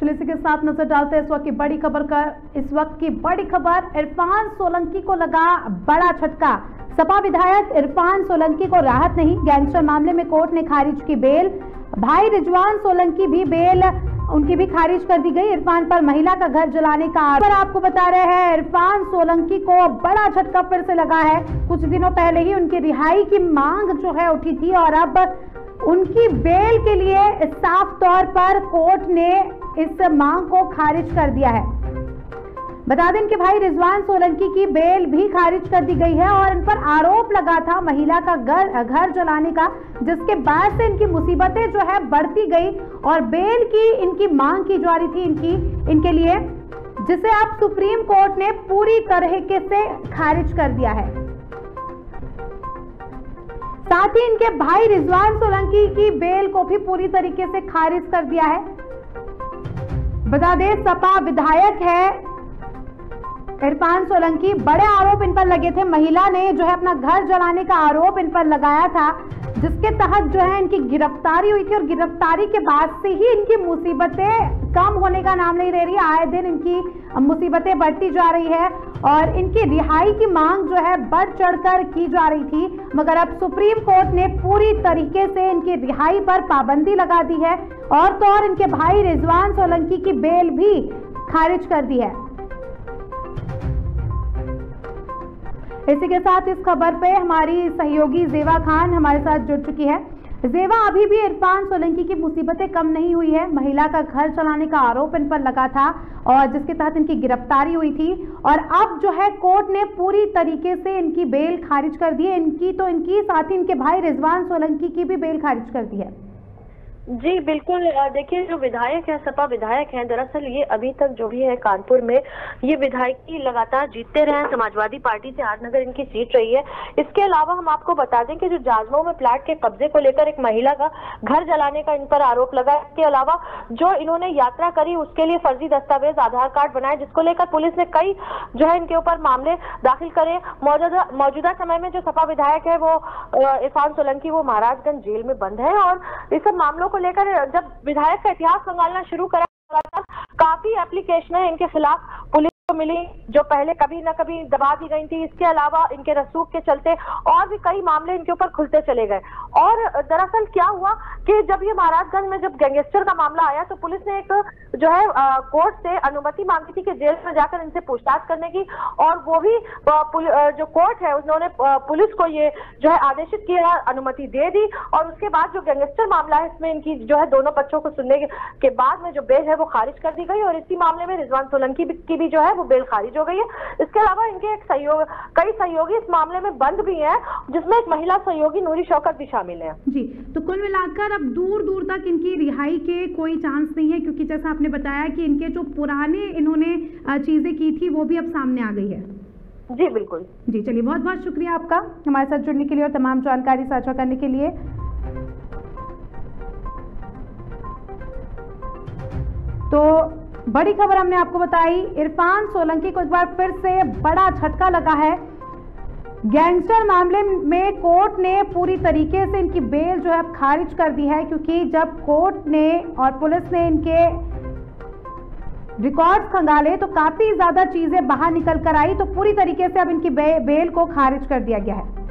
चलिए इसी के साथ नज़र डालते हैं इस वक्त की बड़ी खबर का, इस वक्त की बड़ी खबर, इरफान सोलंकी को लगा बड़ा झटका। सपा विधायक इरफान सोलंकी को राहत नहीं, गैंगस्टर मामले में कोर्ट ने खारिज की बेल। भाई रिजवान सोलंकी भी बेल, उनकी भी खारिज कर दी गई। इरफान पर महिला का घर जलाने का आरोप। आपको बता रहे हैं, इरफान सोलंकी को बड़ा झटका फिर से लगा है। कुछ दिनों पहले ही उनकी रिहाई की मांग जो है उठी थी और अब उनकी बेल के लिए साफ़ तौर पर कोर्ट ने इस मांग को खारिज कर दिया है। बता दें कि भाई रिजवान सोलंकी की बेल भी खारिज कर दी गई है और इन पर आरोप लगा था महिला का घर घर जलाने का, जिसके बाद से इनकी मुसीबतें जो है बढ़ती गई और बेल की इनकी मांग की जा रही थी इनकी, इनके लिए, जिसे अब सुप्रीम कोर्ट ने पूरी तरह से खारिज कर दिया है। साथ ही इनके भाई रिजवान सोलंकी की बेल को भी पूरी तरीके से खारिज कर दिया है। बता दें, सपा विधायक है इरफान सोलंकी बड़े आरोप इन पर लगे थे। महिला ने जो है अपना घर जलाने का आरोप इन पर लगाया था, जिसके तहत जो है इनकी गिरफ्तारी हुई थी और गिरफ्तारी के बाद से ही इनकी मुसीबतें कम होने का नाम नहीं ले रही। आए दिन इनकी मुसीबतें बढ़ती जा रही है और इनकी रिहाई की मांग जो है बढ़ चढ़कर की जा रही थी। मगर अब सुप्रीम कोर्ट ने पूरी तरीके से इनकी रिहाई पर पाबंदी लगा दी है और तो और इनके भाई रिजवान सोलंकी की बेल भी खारिज कर दी है। इसी के साथ इस खबर पे हमारी सहयोगी जेवा खान हमारे साथ जुड़ चुकी है। जेवा, अभी भी इरफान सोलंकी की मुसीबतें कम नहीं हुई है। महिला का घर चलाने का आरोप इन पर लगा था और जिसके तहत इनकी गिरफ्तारी हुई थी। और अब जो है कोर्ट ने पूरी तरीके से इनकी बेल खारिज कर दी है। इनकी तो इनकी, साथ ही इनके भाई रिजवान सोलंकी की भी बेल खारिज कर दी है। जी, बिल्कुल। देखिए, जो विधायक है, सपा विधायक हैं, दरअसल ये अभी तक जो भी है कानपुर में, ये विधायकी लगातार जीतते रहे हैं, समाजवादी पार्टी से आठनगर इनकी सीट रही है। इसके अलावा हम आपको बता दें कि जो जाजमऊ में प्लाट के कब्जे को लेकर एक महिला का घर जलाने का इन पर आरोप लगा इसके अलावा जो इन्होंने यात्रा करी, उसके लिए फर्जी दस्तावेज़, आधार कार्ड बनाए, जिसको लेकर पुलिस ने कई जो है इनके ऊपर मामले दाखिल करे। मौजूदा मौजूदा समय में जो सपा विधायक है, वो इरफान सोलंकी, वो महाराजगंज जेल में बंद है और इस सब मामलों को लेकर जब विधायक का इतिहास खंगालना शुरू करा था काफ़ी एप्लीकेशन है इनके खिलाफ पुलिस को मिली, जो पहले कभी ना कभी दबा दी गई थी। इसके अलावा इनके रसूख के चलते और भी कई मामले इनके ऊपर खुलते चले गए। और दरअसल क्या हुआ कि जब ये महाराजगंज में जब गैंगस्टर का मामला आया तो पुलिस ने एक, जो है कोर्ट से अनुमति मांगी थी कि जेल में जाकर इनसे पूछताछ करने की। और वो भी जो कोर्ट है, उन्होंने पुलिस को ये, जो है, आदेशित किया, अनुमति दे दी। और उसके बाद जो गैंगस्टर मामला है, इसमें इनकी, जो है, दोनों पक्षों को सुनने के बाद में जो बेल है, वो खारिज कर दी गई। और इसी मामले में रिजवान सोलंकी की भी, जो है वो बेल खारिज हो गई है। इसके अलावा इनके एक सहयोग कई सहयोगी इस मामले में बंद भी हैं जिसमें एक महिला सहयोगी नूरी शौकत भी शामिल है। जी तो कुल मिलाकर अब दूर दूर तक इनकी रिहाई के कोई चांस नहीं है क्योंकि जैसा आपने बताया कि इनके जो पुराने इन्होंने चीज़ें की थी वो भी अब सामने आ गई है। जी बिल्कुल। जी चलिए बहुत बहुत शुक्रिया आपका हमारे साथ जुड़ने के लिए और तमाम जानकारी साझा करने के लिए। तो बड़ी खबर हमने आपको बताई इरफान सोलंकी को एक बार फिर से बड़ा झटका लगा है। गैंगस्टर मामले में कोर्ट ने पूरी तरीके से इनकी बेल जो है खारिज कर दी है क्योंकि जब कोर्ट ने और पुलिस ने इनके रिकॉर्ड खंगाले तो काफ़ी ज़्यादा चीज़ें बाहर निकल कर आई तो पूरी तरीके से अब इनकी बे, बेल को खारिज कर दिया गया है।